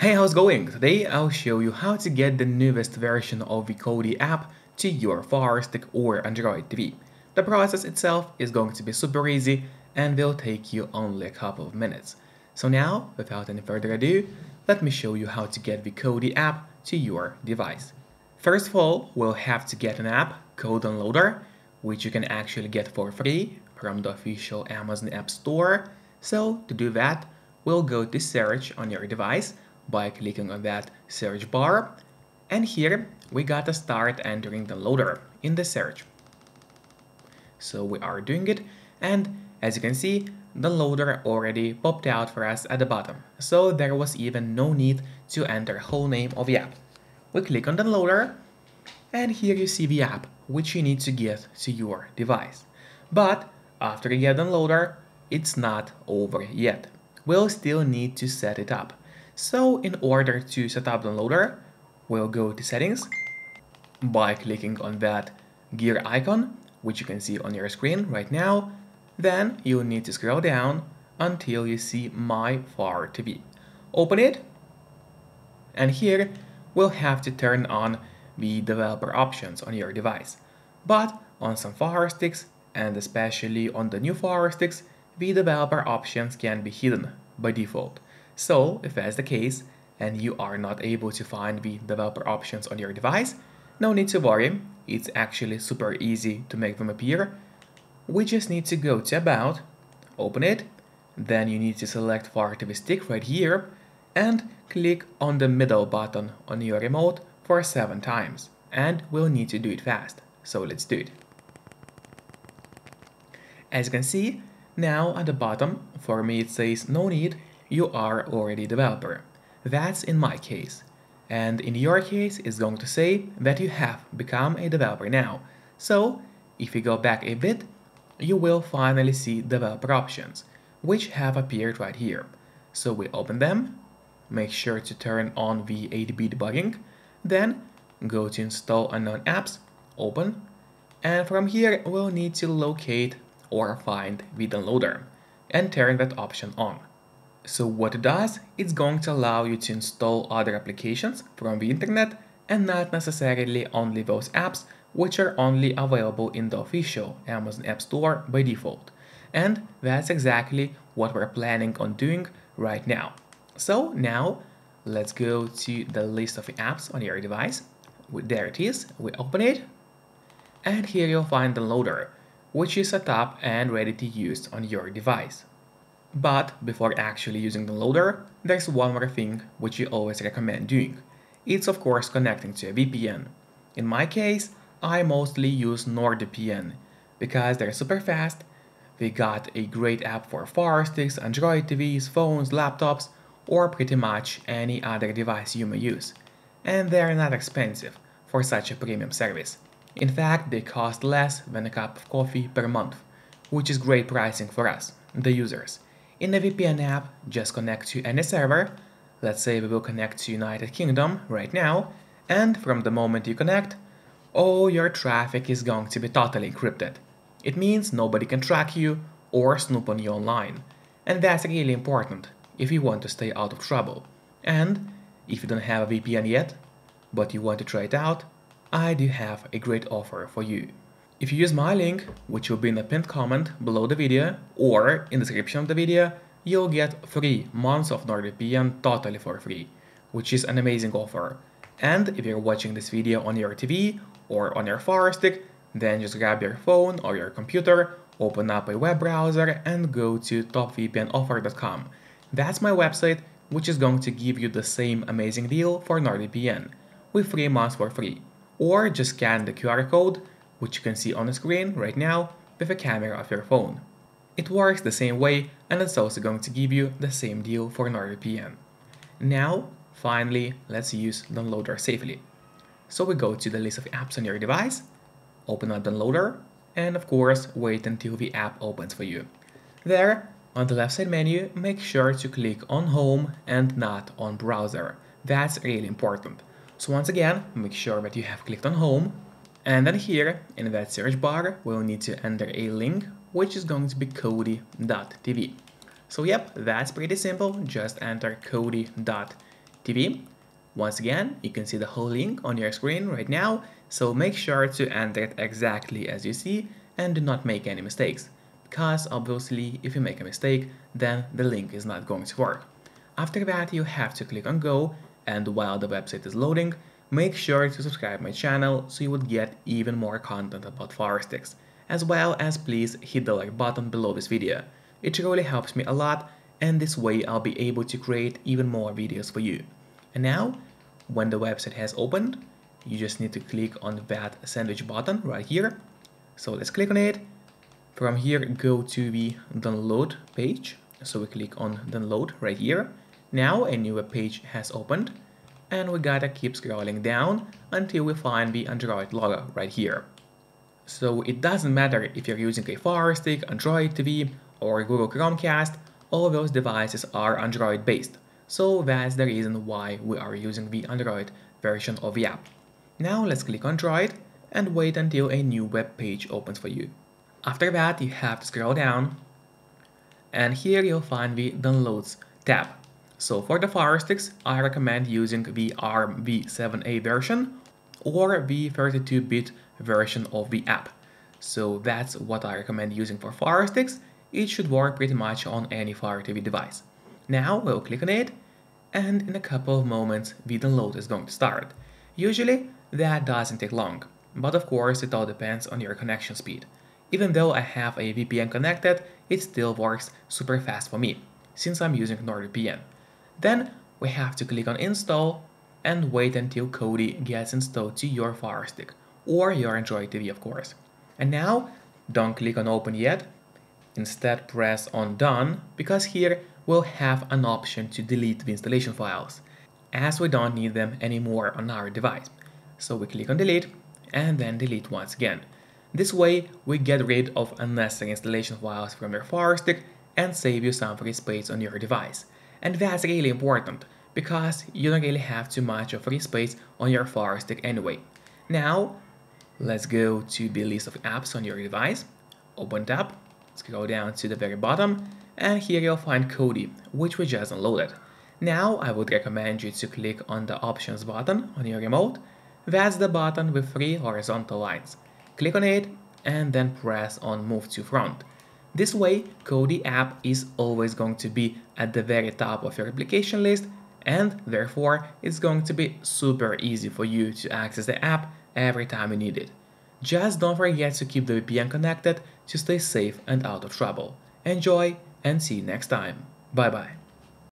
Hey, how's it going? Today I'll show you how to get the newest version of the Kodi app to your Fire Stick or Android TV. The process itself is going to be super easy and will take you only a couple of minutes. So now, without any further ado, let me show you how to get the Kodi app to your device. First of all, we'll have to get an app, Code Downloader, which you can actually get for free from the official Amazon App Store. So to do that, we'll go to search on your device by clicking on that search bar. And here we gotta start entering Downloader in the search. So we are doing it and as you can see, Downloader already popped out for us at the bottom. So there was even no need to enter whole name of the app. We click on Downloader and here you see the app which you need to get to your device. But after you get Downloader, it's not over yet. We'll still need to set it up. So in order to set up Downloader, we'll go to settings by clicking on that gear icon, which you can see on your screen right now. Then you'll need to scroll down until you see My Fire TV. Open it, and here we'll have to turn on the developer options on your device. But on some Fire Sticks, and especially on the new Fire Sticks, the developer options can be hidden by default. So if that's the case, and you are not able to find the developer options on your device, no need to worry, it's actually super easy to make them appear. We just need to go to About, open it, then you need to select Fire TV Stick right here, and click on the middle button on your remote for 7 times. And we'll need to do it fast, so let's do it. As you can see, now at the bottom, for me it says no need, you are already a developer. That's in my case. And in your case, it's going to say that you have become a developer now. So, if you go back a bit, you will finally see developer options, which have appeared right here. So we open them, make sure to turn on the ADB debugging, then go to install unknown apps, open, and from here we'll need to locate or find the downloader and turn that option on. So what it does, it's going to allow you to install other applications from the internet and not necessarily only those apps which are only available in the official Amazon App Store by default. And that's exactly what we're planning on doing right now. So now let's go to the list of apps on your device. There it is, we open it. And here you'll find Downloader, which is set up and ready to use on your device. But before actually using Downloader, there's one more thing which you always recommend doing. It's of course connecting to a VPN. In my case, I mostly use NordVPN because they're super fast, they got a great app for Fire Sticks, Android TVs, phones, laptops, or pretty much any other device you may use. And they're not expensive for such a premium service. In fact, they cost less than a cup of coffee per month, which is great pricing for us, the users. In the VPN app, just connect to any server. Let's say we will connect to United Kingdom right now, and from the moment you connect, all your traffic is going to be totally encrypted. It means nobody can track you or snoop on you online. And that's really important if you want to stay out of trouble. And if you don't have a VPN yet, but you want to try it out, I do have a great offer for you. If you use my link, which will be in the pinned comment below the video or in the description of the video, you'll get 3 months of NordVPN totally for free, which is an amazing offer. And if you're watching this video on your TV or on your Fire Stick, then just grab your phone or your computer, open up a web browser and go to topvpnoffer.com. That's my website which is going to give you the same amazing deal for NordVPN with 3 months for free. Or just scan the QR code which you can see on the screen right now with a camera of your phone. It works the same way and it's also going to give you the same deal for NordVPN. Now, finally, let's use Downloader safely. So we go to the list of apps on your device, open up Downloader, and of course wait until the app opens for you. There, on the left side menu, make sure to click on Home and not on Browser. That's really important. So once again, make sure that you have clicked on Home and then here, in that search bar, we'll need to enter a link, which is going to be kodi.tv. So yep, that's pretty simple, just enter kodi.tv TV. Once again, you can see the whole link on your screen right now, so make sure to enter it exactly as you see and do not make any mistakes, because obviously if you make a mistake, then the link is not going to work. After that, you have to click on go, and while the website is loading, make sure to subscribe my channel so you would get even more content about Firesticks, as well as please hit the like button below this video. It really helps me a lot and this way I'll be able to create even more videos for you. And now, when the website has opened, you just need to click on that sandwich button right here. So let's click on it. From here, go to the download page. So we click on download right here. Now a new web page has opened and we gotta keep scrolling down until we find the Android logo right here. So it doesn't matter if you're using a Fire Stick, Android TV, or Google Chromecast, all those devices are Android based. So that's the reason why we are using the Android version of the app. Now let's click on Android and wait until a new web page opens for you. After that, you have to scroll down and here you'll find the Downloads tab. So for the Fire Sticks, I recommend using the ARM v7a version or the 32-bit version of the app. So that's what I recommend using for Fire Sticks it should work pretty much on any Fire TV device. Now we'll click on it, and in a couple of moments the download is going to start. Usually that doesn't take long, but of course it all depends on your connection speed. Even though I have a VPN connected, it still works super fast for me, since I'm using NordVPN. Then we have to click on install and wait until Kodi gets installed to your Fire Stick, or your Android TV of course. And now, don't click on open yet, Instead press on done because here we'll have an option to delete the installation files as we don't need them anymore on our device. So we click on delete and then delete once again. This way we get rid of unnecessary installation files from your Fire Stick and save you some free space on your device. And that's really important because you don't really have too much of free space on your Fire Stick anyway. Now let's go to the list of apps on your device, open tab, Scroll down to the very bottom and here you'll find Kodi, which we just downloaded. Now I would recommend you to click on the options button on your remote. That's the button with three horizontal lines. Click on it and then press on move to front. This way, Kodi app is always going to be at the very top of your application list and therefore it's going to be super easy for you to access the app every time you need it. Just don't forget to keep the VPN connected to stay safe and out of trouble. Enjoy and see you next time. Bye bye.